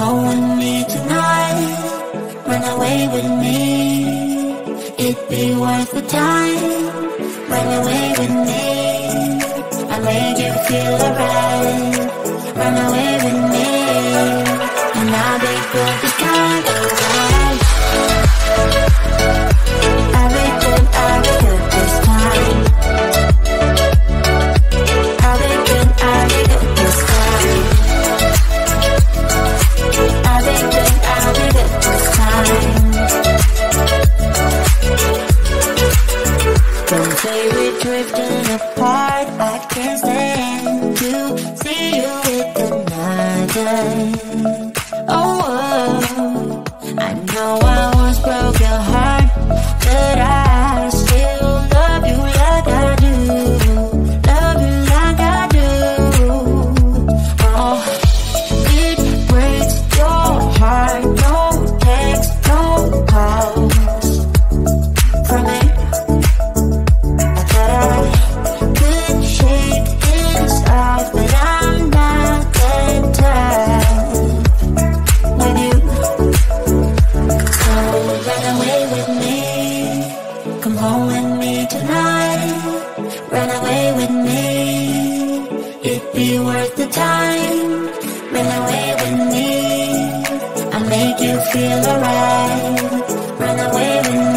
home with me tonight. Run away with me. It'd be worth the time. Run away with me. I made you feel alright. Run away with me. And I'll be good. day. feel alright. Run away with me.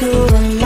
Been